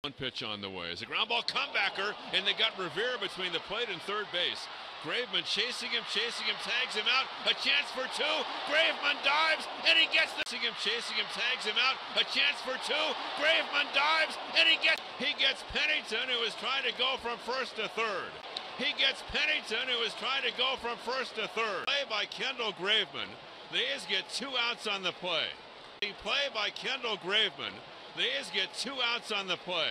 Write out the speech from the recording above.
One pitch on the way. As a ground ball comebacker, and they got Revere between the plate and third base. Graveman chasing him, chasing him, tags him out. A chance for two. Graveman dives, and he gets the chasing him, chasing him, tags him out. A chance for two. Graveman dives, and he gets he gets Pennington, who is trying to go from first to third. He gets Pennington, who is trying to go from first to third. Play by Kendall Graveman. The A's get two outs on the play. Play by Kendall Graveman. The get two outs on the play.